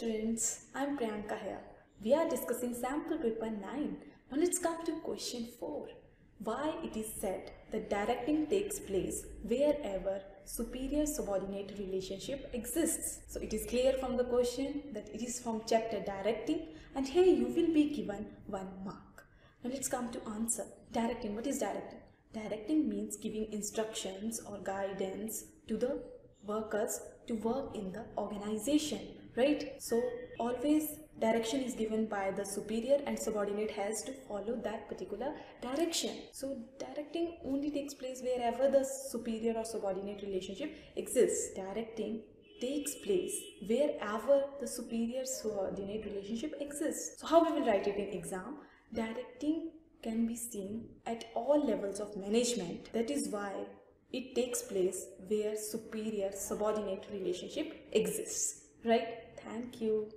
students, I'm Priyanka here. We are discussing sample paper 9. Now let's come to question 4. Why it is said that directing takes place wherever superior subordinate relationship exists. So it is clear from the question that it is from chapter directing and here you will be given one mark. Now let's come to answer. Directing, what is directing? Directing means giving instructions or guidance to the workers to work in the organization right? So always direction is given by the superior and subordinate has to follow that particular direction. So directing only takes place wherever the superior or subordinate relationship exists. Directing takes place wherever the superior subordinate relationship exists. So how we will write it in exam? Directing can be seen at all levels of management. That is why it takes place where superior subordinate relationship exists right? Thank you